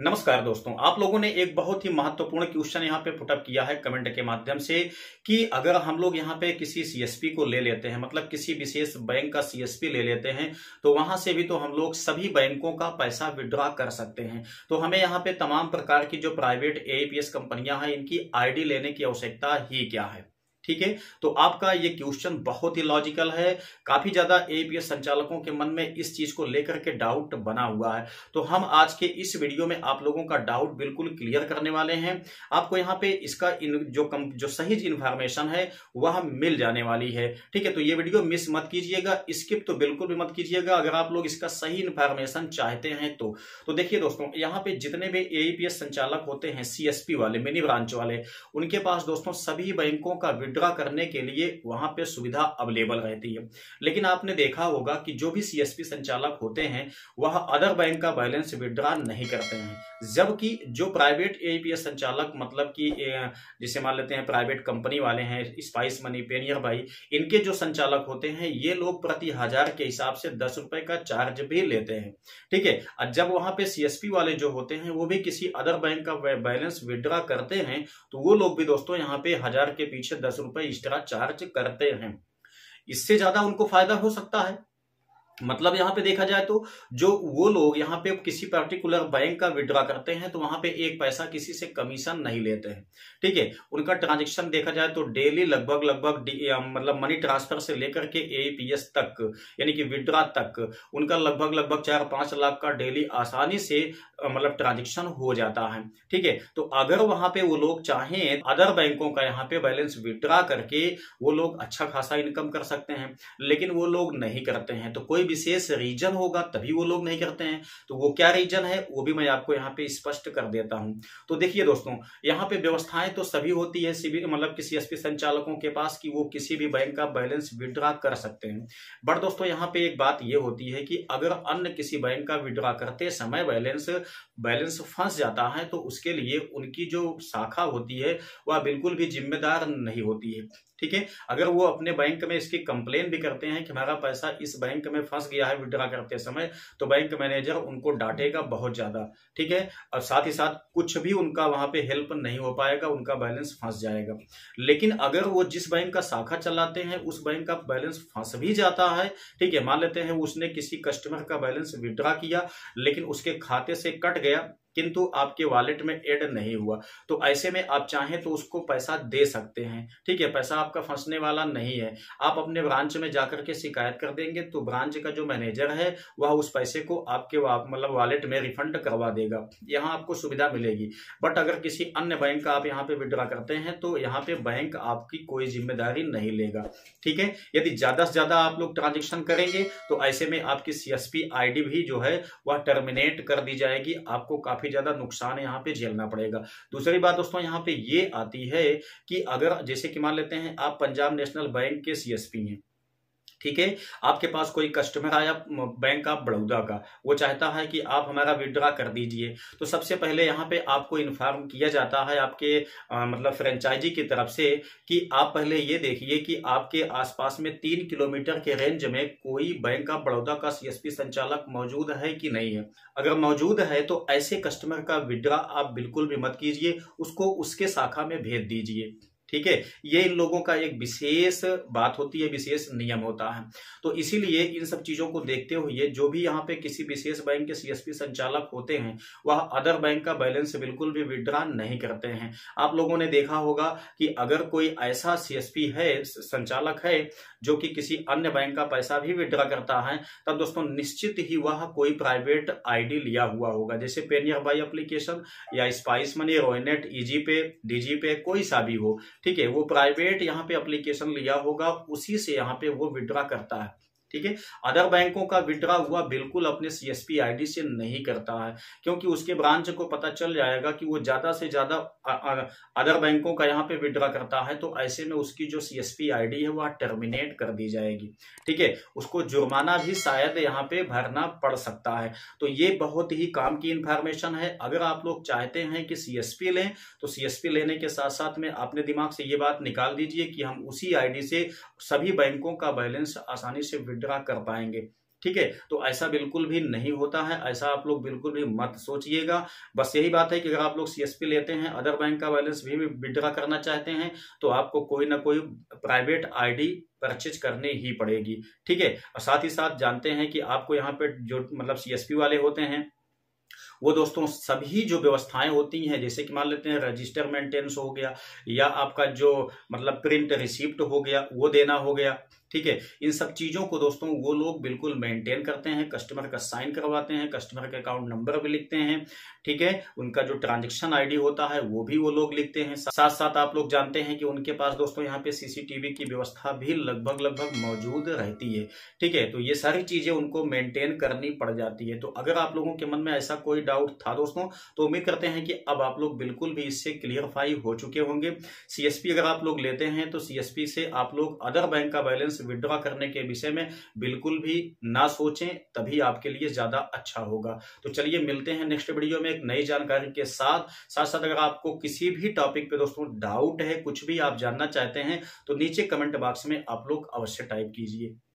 नमस्कार दोस्तों, आप लोगों ने एक बहुत ही महत्वपूर्ण क्वेश्चन यहाँ पे पुटअप किया है कमेंट के माध्यम से कि अगर हम लोग यहाँ पे किसी सीएसपी को ले लेते हैं मतलब किसी विशेष बैंक का सीएसपी ले लेते हैं तो वहाँ से भी तो हम लोग सभी बैंकों का पैसा विड्रॉ कर सकते हैं। तो हमें यहाँ पे तमाम प्रकार की जो प्राइवेट एपीएस कंपनियाँ हैं, इनकी आईडी लेने की आवश्यकता ही क्या है? ठीक है? तो आपका ये क्वेश्चन बहुत ही लॉजिकल है। काफ़ी ज़्यादा एपीएस संचालकों के मन में इस चीज़ को लेकर के डाउट बना हुआ है। तो हम आज के इस वीडियो में आप लोगों का डाउट बिल्कुल क्लियर करने वाले हैं। आपको यहाँ पे इसका इन, जो कम, जो सही इंफॉर्मेशन है, वह मिल जाने वाली है। ठीक है? तो ये वीडियो मिस मत कीजिएगा। स्किप तो बिल्कुल भी मत कीजिएगा। अगर आप लोग इसका सही इन्फॉर्मेशन चाहते हैं तो। तो देखिए दोस्तों, यहाँ पे जितने भी एपीएस संचालक होते हैं सीएसपी वाले, मिनी ब्रांच वाले, उनके पास दोस्तों सभी बैंकों का विड्रॉ करने के लिए वहाँ पे सुविधा अवेलेबल रहती है। लेकिन आपने देखा होगा कि जो भी सीएसपी संचालक होते हैं, वह अदर बैंक का बैलेंस विड्रॉ नहीं करते हैं। जबकि जो प्राइवेट एपीएस संचालक मतलब कि जिसे मान लेते हैं प्राइवेट कंपनी वाले हैं स्पाइस मनी पेनियर भाई इनके जो संचालक होते हैं, ये लोग प्रति हज़ार के हिसाब से दस रुपए का चार्ज भी लेते हैं। ठीक है? जब वहाँ पे सीएसपी वाले जो होते हैं, वो भी किसी अदर बैंक का बैलेंस विड्रॉ करते हैं तो वो लोग भी दोस्तों, यहाँ पे हज़ार के पीछे दस रुपए एक्स्ट्रा चार्ज करते हैं। इससे ज़्यादा उनको फ़ायदा हो सकता है। मतलब यहाँ पे देखा जाए तो जो वो लोग यहाँ पे किसी पर्टिकुलर बैंक का विड्रॉ करते हैं तो वहाँ पे एक पैसा किसी से कमीशन नहीं लेते हैं। ठीक है? उनका ट्रांजेक्शन देखा जाए तो डेली लगभग लगभग मतलब मनी ट्रांसफ़र से लेकर के एपीएस तक, यानी कि विड्रॉ तक, उनका लगभग लगभग चार पाँच लाख का डेली आसानी से मतलब ट्रांजेक्शन हो जाता है। ठीक है? तो अगर वहाँ पे वो लोग चाहें अदर बैंकों का यहाँ पे बैलेंस विड्रॉ करके वो लोग अच्छा खासा इनकम कर सकते हैं, लेकिन वो लोग नहीं करते हैं। तो कोई विशेष रीजन होगा, तभी वो लोग नहीं करते हैं। तो वो क्या रीजन है, वो भी मैं आपको यहाँ पे स्पष्ट कर देता हूँ। तो देखिए दोस्तों, यहाँ पे व्यवस्थाएँ तो सभी होती है मतलब किसी एसपी संचालकों के पास कि वो किसी भी बैंक का बैलेंस विड्रॉ कर सकते हैं। बट दोस्तों, यहाँ पे एक बात ये होती है कि अगर अन्य किसी बैंक का विड्रा करते समय बैलेंस बैलेंस फंस जाता है तो उसके लिए उनकी जो शाखा होती है, वह बिल्कुल भी जिम्मेदार नहीं होती है। ठीक है? अगर वो अपने बैंक में इसकी कंप्लेन भी करते हैं कि हमारा पैसा इस बैंक में फंस गया है विड्रा करते समय तो बैंक मैनेजर उनको डांटेगा बहुत ज़्यादा, ठीक है? और साथ ही साथ कुछ भी उनका वहाँ पे हेल्प नहीं हो पाएगा, उनका बैलेंस फंस जाएगा। लेकिन अगर वो जिस बैंक का शाखा चलाते हैं, उस बैंक का बैलेंस फंस भी जाता है, ठीक है? मान लेते हैं उसने किसी कस्टमर का बैलेंस विड्रा किया, लेकिन उसके खाते से कट गया किंतु आपके वॉलेट में ऐड नहीं हुआ। तो ऐसे में आप चाहें तो उसको पैसा दे सकते हैं। ठीक है, पैसा आपका फंसने वाला नहीं है। आप अपने ब्रांच में जाकर के शिकायत कर देंगे तो ब्रांच का जो मैनेजर है, वह उस पैसे को आपके मतलब वॉलेट में रिफंड करवा देगा। यहाँ आपको सुविधा मिलेगी। बट अगर किसी अन्य बैंक का आप यहाँ पे विड्रा करते हैं तो यहाँ पे बैंक आपकी कोई ज़िम्मेदारी नहीं लेगा। ठीक है? यदि ज़्यादा से ज़्यादा आप लोग ट्रांजेक्शन करेंगे तो ऐसे में आपकी सीएसपी आईडी भी जो है, वह टर्मिनेट कर दी जाएगी। आपको काफ़ी काफ़ी ज़्यादा नुकसान यहाँ पे झेलना पड़ेगा। दूसरी बात दोस्तों, यहाँ पे ये आती है कि अगर, जैसे कि मान लेते हैं, आप पंजाब नेशनल बैंक के सीएसपी हैं। ठीक है? आपके पास कोई कस्टमर आया बैंक ऑफ़ बड़ौदा का वो चाहता है कि आप हमारा विड्रा कर दीजिए। तो सबसे पहले यहाँ पे आपको इन्फॉर्म किया जाता है आपके आ, मतलब फ्रेंचाइजी की तरफ़ से कि आप पहले ये देखिए कि आपके आसपास में तीन किलोमीटर के रेंज में कोई बैंक ऑफ़ बड़ौदा का सीएसपी संचालक मौजूद है कि नहीं है? अगर मौजूद है तो ऐसे कस्टमर का विड्रा आप बिल्कुल भी मत कीजिए उसको उसके शाखा में भेज दीजिए। ठीक है? ये इन लोगों का एक विशेष बात होती है, विशेष नियम होता है। तो इसीलिए इन सब चीज़ों को देखते हुए जो भी यहाँ पे किसी विशेष बैंक के सीएसपी संचालक होते हैं, वह अदर बैंक का बैलेंस बिल्कुल भी विड्रा नहीं करते हैं। आप लोगों ने देखा होगा कि अगर कोई ऐसा सीएसपी है, संचालक है, जो कि किसी अन्य बैंक का पैसा भी विड्रा करता है, तब दोस्तों निश्चित ही वह कोई प्राइवेट आईडी लिया हुआ होगा। जैसे पेनियर बाई एप्लीकेशन या Spice Money Roinet Easy Pay Digi Pay कोई सा भी हो। ठीक है, वो प्राइवेट यहाँ पे अप्लीकेशन लिया होगा, उसी से यहाँ पे वो विड्रा करता है। ठीक है? अदर बैंकों का विड्रा हुआ बिल्कुल अपने सीएसपी आईडी से नहीं करता है, क्योंकि उसके ब्रांच को पता चल जाएगा कि वो ज़्यादा से ज़्यादा अदर बैंकों का यहाँ पे विड्रा करता है तो ऐसे में उसकी जो सीएसपी आईडी है वह टर्मिनेट कर दी जाएगी। ठीक है? उसको जुर्माना भी शायद यहाँ पे भरना पड़ सकता है। तो ये बहुत ही काम की इंफॉर्मेशन है। अगर आप लोग चाहते हैं कि सीएसपी लें तो सीएसपी लेने के साथ साथ में अपने दिमाग से ये बात निकाल दीजिए कि हम उसी आईडी से सभी बैंकों का बैलेंस आसानी से विड्रा कर पाएँगे। ठीक है? तो ऐसा बिल्कुल भी नहीं होता है। ऐसा आप लोग बिल्कुल भी मत सोचिएगा। बस यही बात है कि अगर आप लोग सीएसपी लेते हैं अदर बैंक का बैलेंस भी विड्रा करना चाहते हैं तो आपको कोई ना कोई प्राइवेट आईडी परचेज करनी ही पड़ेगी। ठीक है? और साथ ही साथ जानते हैं कि आपको यहाँ पे जो मतलब सीएसपी वाले होते हैं वो दोस्तों सभी जो व्यवस्थाएँ होती हैं, जैसे कि मान लेते हैं रजिस्टर मेंटेनेंस हो गया, या आपका जो मतलब प्रिंट रिसिप्ट हो गया, वो देना हो गया, ठीक है? इन सब चीज़ों को दोस्तों वो लोग बिल्कुल मेंटेन करते हैं कस्टमर का साइन करवाते हैं कस्टमर का अकाउंट नंबर भी लिखते हैं, ठीक है? उनका जो ट्रांजेक्शन आईडी होता है, वो भी वो लोग लिखते हैं। साथ साथ आप लोग जानते हैं कि उनके पास दोस्तों यहाँ पे सीसीटीवी की व्यवस्था भी लगभग लगभग मौजूद रहती है, ठीक है? तो ये सारी चीज़ें उनको मेंटेन करनी पड़ जाती है। तो अगर आप लोगों के मन में ऐसा कोई डाउट था दोस्तों। तो उम्मीद करते हैं कि अब आप लोग बिल्कुल भी इससे क्लियरफाई हो चुके होंगे। सीएसपी अगर आप लोग लेते हैं तो सीएसपी से आप लोग अदर बैंक का बैलेंस विड्रॉ करने के विषय में बिल्कुल भी ना सोचें, तभी आपके लिए ज़्यादा अच्छा होगा। तो चलिए मिलते हैं नेक्स्ट वीडियो में एक नई जानकारी के साथ। साथ साथ अगर आपको किसी भी टॉपिक पे दोस्तों डाउट है, कुछ भी आप जानना चाहते हैं तो नीचे कमेंट बॉक्स में आप लोग अवश्य टाइप कीजिए।